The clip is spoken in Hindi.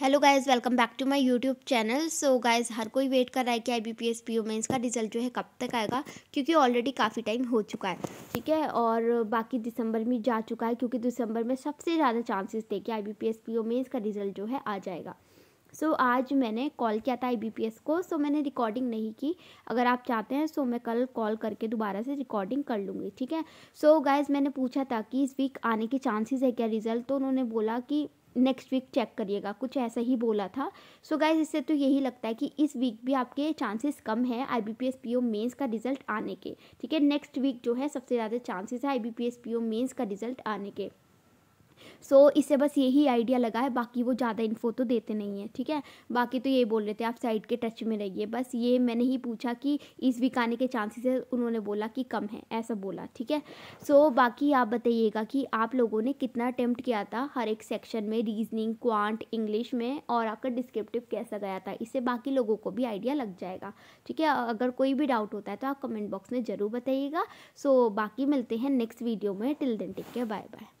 Hello guys welcome back to my YouTube channel so guys हर कोई वेट कर रहा है कि I B P S P O का रिज़ल्ट जो है कब तक आएगा क्योंकि ऑलरेडी काफ़ी टाइम हो चुका है। ठीक है और बाकी दिसंबर में जा चुका है क्योंकि दिसंबर में सबसे ज़्यादा चांसेस थे कि I B P S P O का रिज़ल्ट जो है आ जाएगा। सो so, आज मैंने कॉल किया था IBPS को सो so, मैंने रिकॉर्डिंग नहीं की। अगर आप चाहते हैं सो so, मैं कल कॉल करके दोबारा से रिकॉर्डिंग कर लूँगी ठीक है? सो so, गाइज़ मैंने पूछा था कि इस वीक आने के चांसेस है क्या रिज़ल्ट तो उन्होंने बोला कि नेक्स्ट वीक चेक करिएगा। कुछ ऐसा ही बोला था। सो so गाइज़ इससे तो यही लगता है कि इस वीक भी आपके चांसेस कम है I B P S P O mains का रिज़ल्ट आने के। ठीक है नेक्स्ट वीक जो है सबसे ज़्यादा चांसेस है I B P S P O mains का रिज़ल्ट आने के। सो so, इससे बस यही आइडिया लगा है बाकी वो ज़्यादा इन्फो तो देते नहीं है ठीक है? बाकी तो ये बोल रहे थे आप साइड के टच में रहिए। बस ये मैंने ही पूछा कि इस वीक आने के चांसेस है उन्होंने बोला कि कम है ऐसा बोला ठीक है? सो so, बाकी आप बताइएगा कि आप लोगों ने कितना अटैम्प्ट किया था हर एक सेक्शन में रीजनिंग क्वांट इंग्लिश में और आपका डिस्क्रिप्टिव कैसा गया था? इससे बाकी लोगों को भी आइडिया लग जाएगा ठीक है? अगर कोई भी डाउट होता है तो आप कमेंट बॉक्स में ज़रूर बताइएगा। सो so, बाकी मिलते हैं नेक्स्ट वीडियो में। टिल दिन टिक के बाय बाय